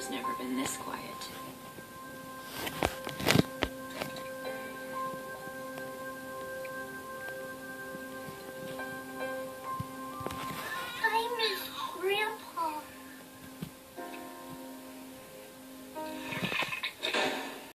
has never been this quiet. I miss Grandpa.